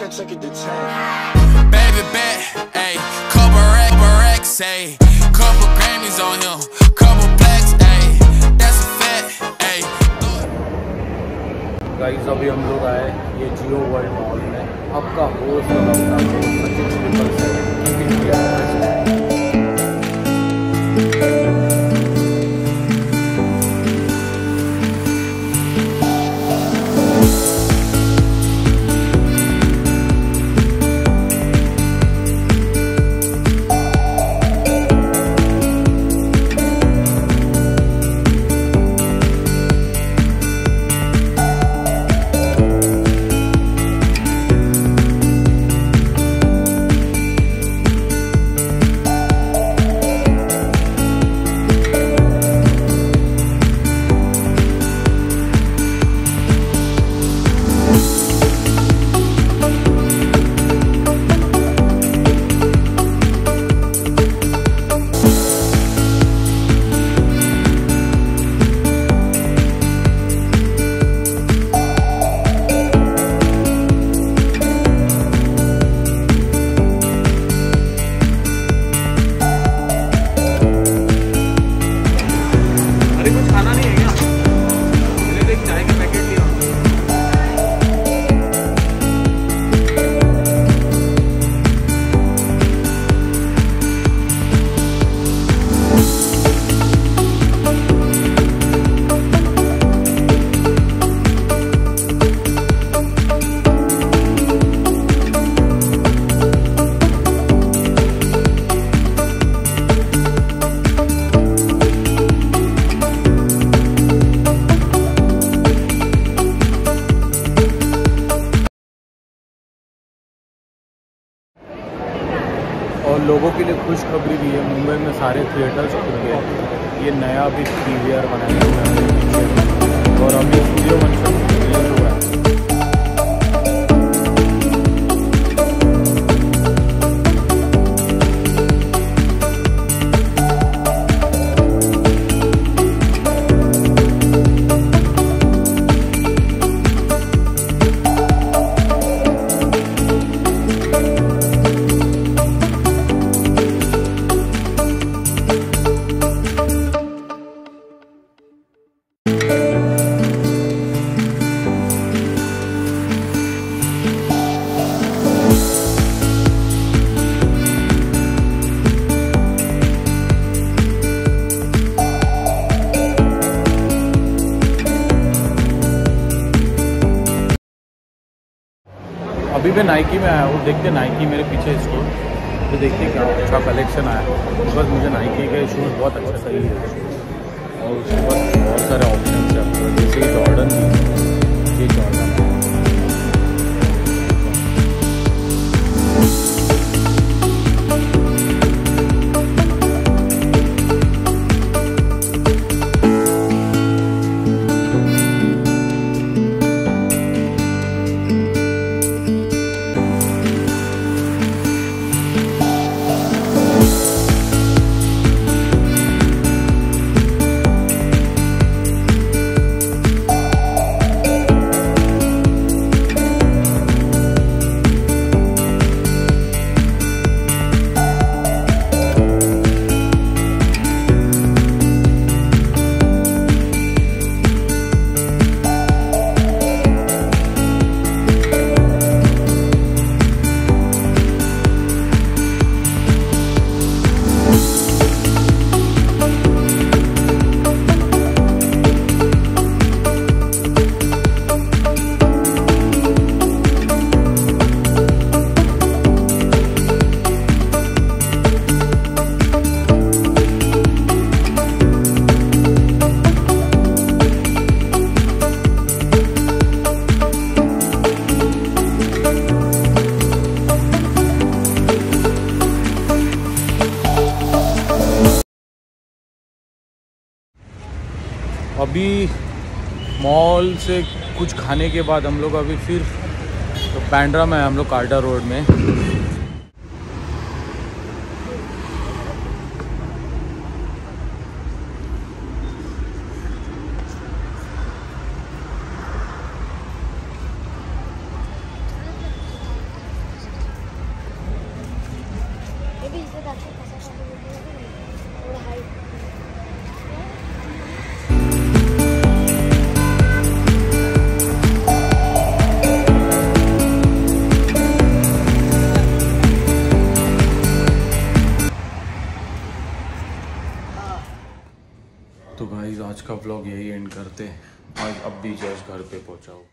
check, check it to 10. Baby bet, ayy, couple rack, racks, ayy, couple Grammys on him, couple blacks, ayy, that's a fact, ayy. Guys अभी हम लोग आए ये जियो world mall में आपका host दोस्त सचिन और लोगों के लिए खुशखबरी भी है। मुंबई में सारे थिएटर्स खुल गए। ये नया भी पी वी आर बनाया और अभी सूर्यवंशम अभी मैं नाइकी में आया हूँ, देखते नाइकी मेरे पीछे स्टोर तो देखते क्या अच्छा कलेक्शन आया। बस मुझे नाइकी के शूज़ बहुत अच्छा सही है और उसके बाद बहुत सारे ऑप्शन जैसे जॉर्डन ये जॉर्डन अभी मॉल से कुछ खाने के बाद हम लोग अभी फिर तो बैंड्रा में हम लोग कार्डा रोड मैं। तो भाई आज का ब्लॉग यही एंड करते हैं। आज अब भी जस्ट घर पे पहुँचा हूँ।